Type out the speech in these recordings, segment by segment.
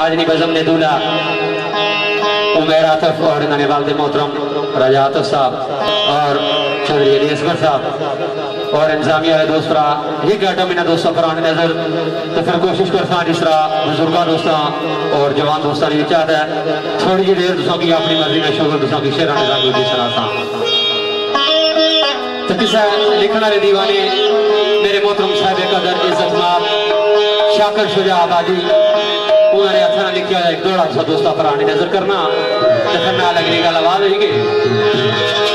आज नहीं बजम ने दूल्हा उमेर आतफ और इन्होंने वालद मोहतरम राजा आतफ साहब और चौधरी अली असगर साहब और इंजामिया है दोस्त ये गाटा मेरा दोस्तों पर आने नज़र तो फिर कोशिश करता जिस तरह बुजुर्गा दोस्तों और जवान दोस्तों ने चाहता है थोड़ी जी देर दोस्तों की अपनी मर्ज़ी में शुगर दोस्तों की शेर आने की सुना था तो किसा लिखने वाले दीवाने मेरे मोहतरम साहब कदर इज़्ज़त माप शाकर शुजा आबादी उन्होंने हथा लिखा एक दौड़ा सा दोस्ता पुरानी नज़र करना। लगने होगी राजा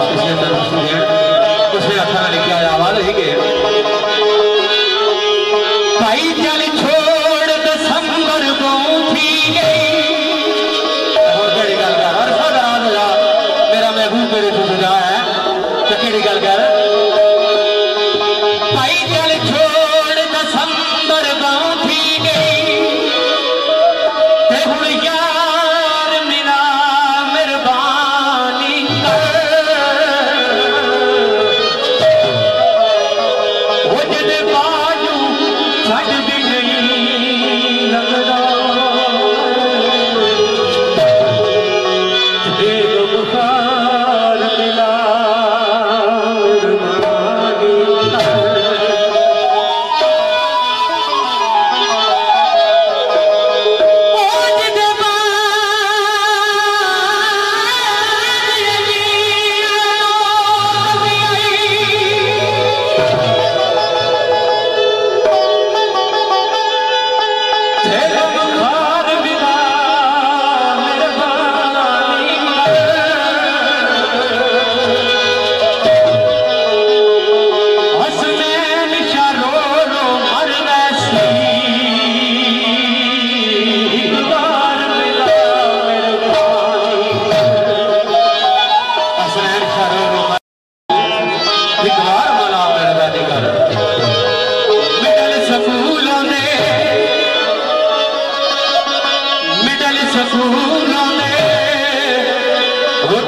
してしまいますので。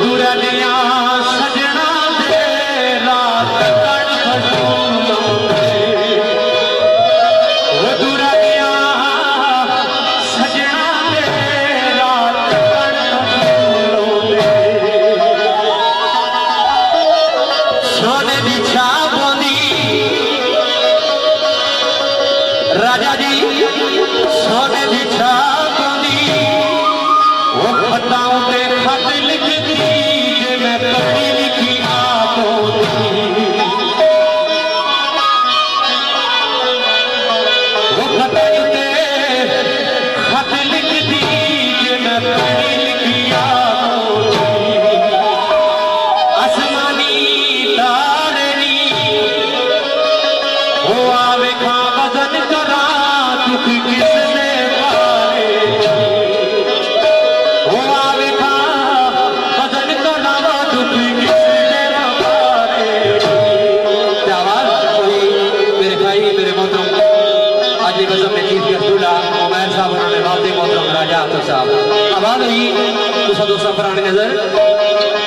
मधुर नया साहब। आवाज़ रही तो सदो सफरानी नज़र